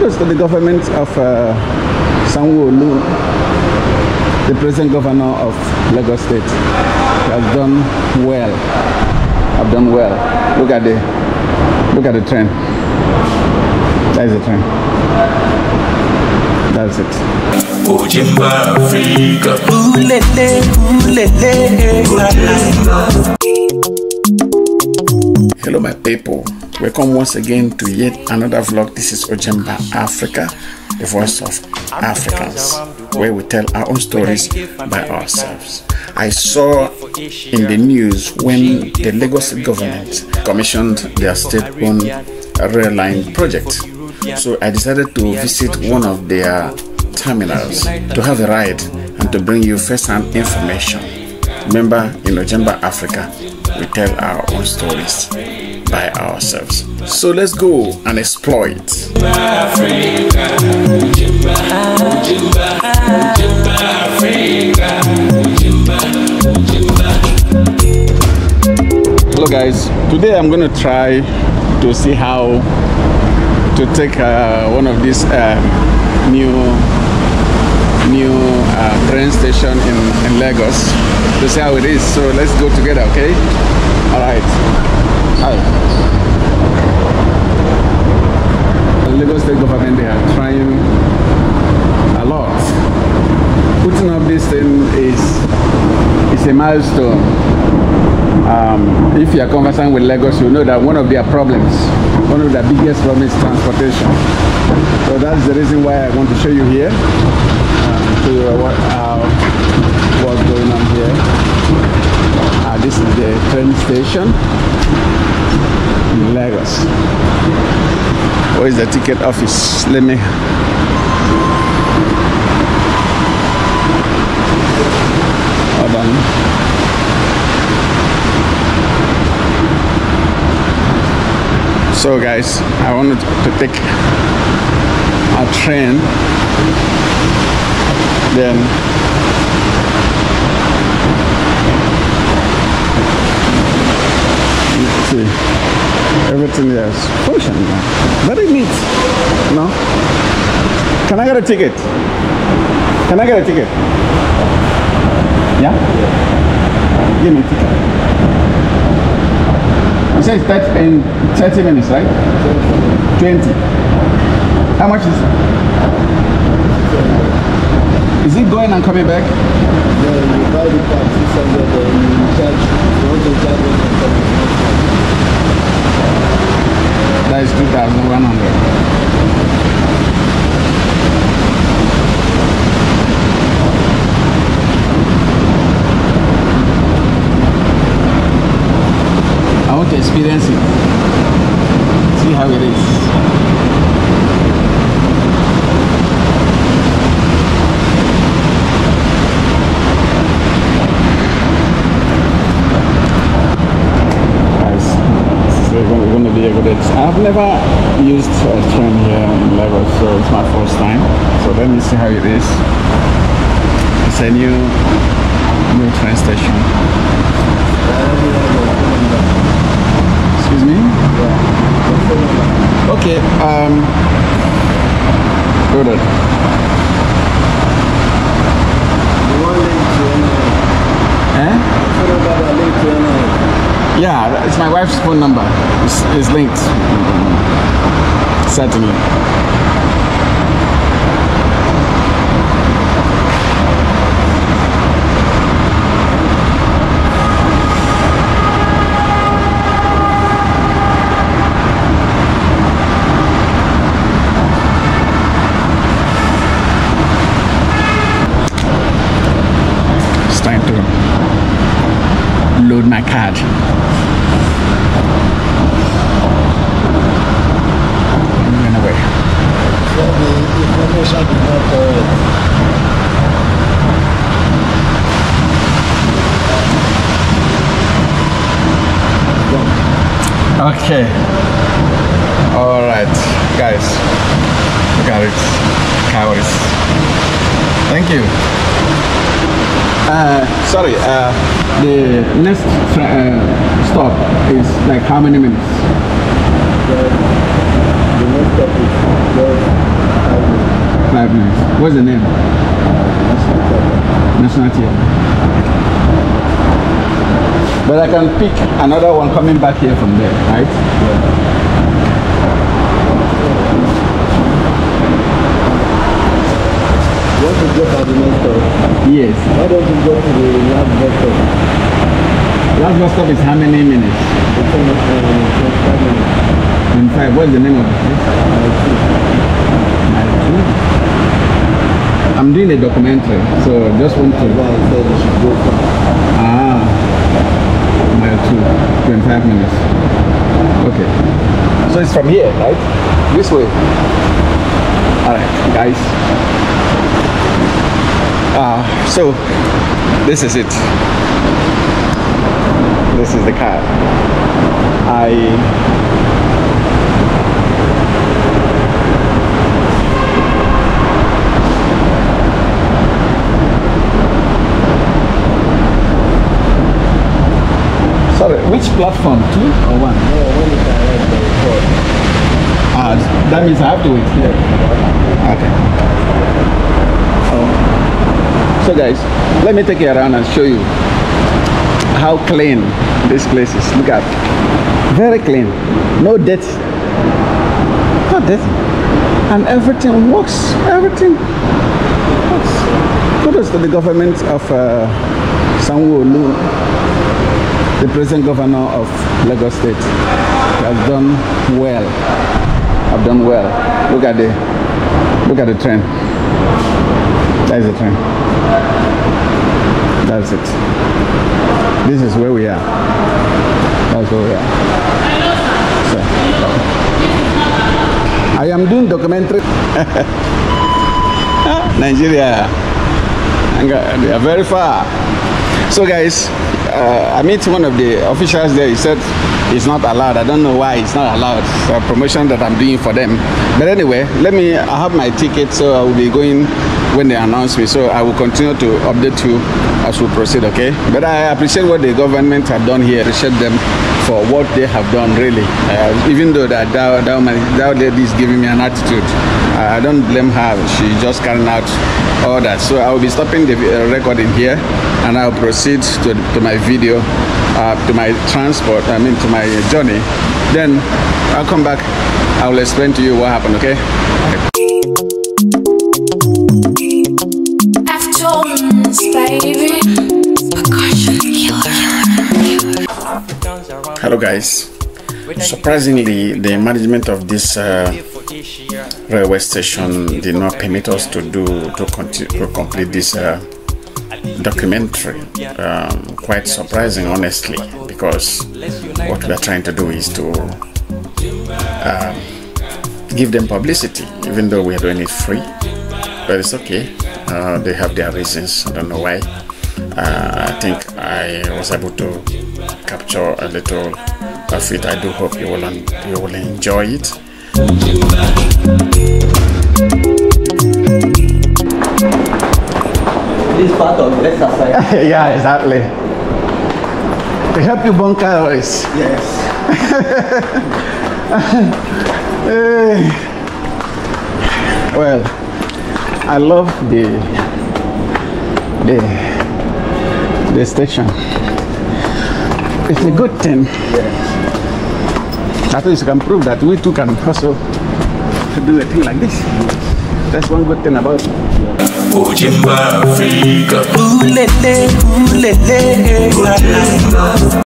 kudos to the government of uh, Sanwo-Olu, the present governor of Lagos State. He has done well. Have done well. Look at the look at the train. That is the train. That's it. Ojemba Africa. Ulele, ulele, Hello, my people. Welcome once again to yet another vlog. This is Ojemba Africa, the voice of Africans, where we tell our own stories by ourselves. I saw in the news when the Lagos government commissioned their state-owned rail line project. So I decided to visit one of their terminals to have a ride and to bring you first-hand information. Remember, in Ojemba Africa, we tell our own stories by ourselves. So let's go and exploit. Hello guys, today I'm going to try to see how to take uh, one of these uh, new new uh, train station in, in Lagos to see how it is. So let's go together, okay? All right. Hi. The Lagos State government they are trying a lot. Putting up this thing is is a milestone. Um, if you are conversant with Lagos, you know that one of their problems, one of their biggest problems is transportation. So that's the reason why I want to show you here to what uh, what's going on here. Uh, this is the train station in Lagos. Where is the ticket office? Let me. Hold on. So guys, I wanted to take a train then see. Everything there is functioning very neat no? Can I get a ticket? Can I get a ticket? Yeah? Give me a ticket you said that in 30 minutes right? 20 how much is is it going and coming back? Yeah, you buy the car 600 and you charge, you want to charge it and come That is 2,100. I want to experience it. See how it is. I've never used a train here in Lagos, so it's my first time. So let me see how it is. It's a new new train station. Excuse me? Okay, um hold on. You to NI. Eh? Phone number that link to NI. Yeah, it's my wife's phone number. It's, it's linked. Certainly. It's time to Run away. Okay. All right, guys. At it. Cowards. Thank you. Uh, sorry. Uh, the next uh, stop is like how many minutes? The, next stop is just What's the name? National Theatre. But I can pick another one coming back here from there, right? You want to go by the next stop? Yes. Why don't you go to the last bus stop? Last bus stop is how many minutes? It's almost uh, 25 minutes. In five. What's the name of the place? I see. Mile two. I'm doing a documentary, so I just want to. That's why I said you should go fast. Ah, mile two, 25 minutes. Okay. So it's from here, right? This way. All right, guys. Uh, so this is it. This is the car. I sorry, which platform? Two or one? No, when you can ride the report. Ah, that means I have to wait here. Okay. So guys, let me take you around and show you how clean this place is. Look at, very clean, no dirt, no dirt, and everything works. Everything works. Kudos to the government of uh, Sanwo-Olu, the present governor of Lagos State. Has done well. Have done well. Look at the look at the train. That is the train. That's it. This is where we are. That's where we are. So, I am doing documentary. Nigeria. They are very far. So guys, uh, I met one of the officials there. He said it's not allowed. I don't know why it's not allowed. It's a promotion that I'm doing for them. But anyway, let me. I have my ticket, so I will be going when they announce me. So I will continue to update you as we proceed. Okay. But I appreciate what the government have done here. Appreciate them for what they have done. Really, uh, even though that that, that, lady is giving me an attitude, I I don't blame her. She just carrying out all that. So I will be stopping the uh, recording here, and I'll proceed to, to my video, uh, to my transport. I mean to my journey. Then I'll come back. I will explain to you what happened. Okay. Baby. Hello, guys. Surprisingly, the management of this uh, railway station did not permit us to do to, to complete this uh, documentary. Um, quite surprising, honestly, because what we are trying to do is to um, give them publicity, even though we are doing it free. But it's okay. Uh, they have their reasons. I don't know why. Uh, I think I was able to capture a little of it. I do hope you will un- you will enjoy it. This part of the exercise. yeah, exactly. To help you burn calories. Yes. Eh, well, I love the the the station. It's a good thing. At least you can prove that we too can also do a thing like this. That's one good thing about it. Ojemba Africa. Ooh, le, le, ooh, le, le. Eh.